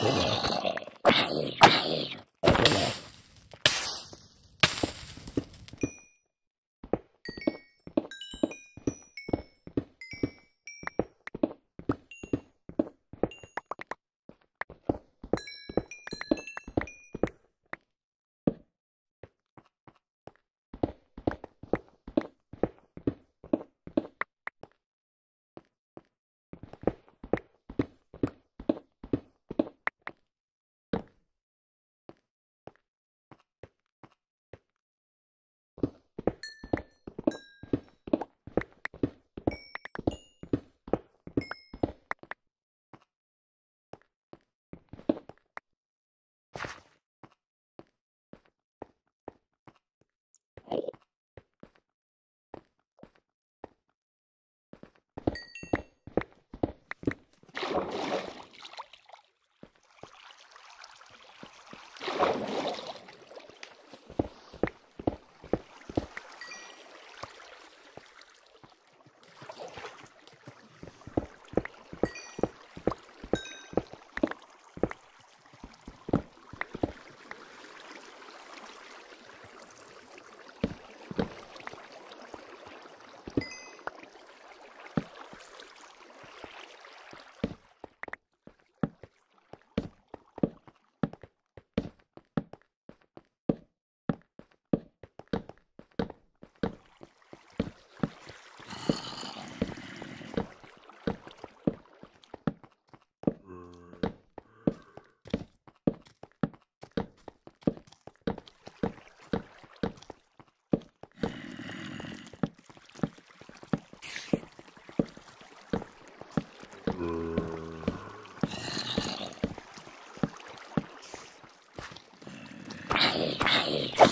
Yeah.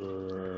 Yeah.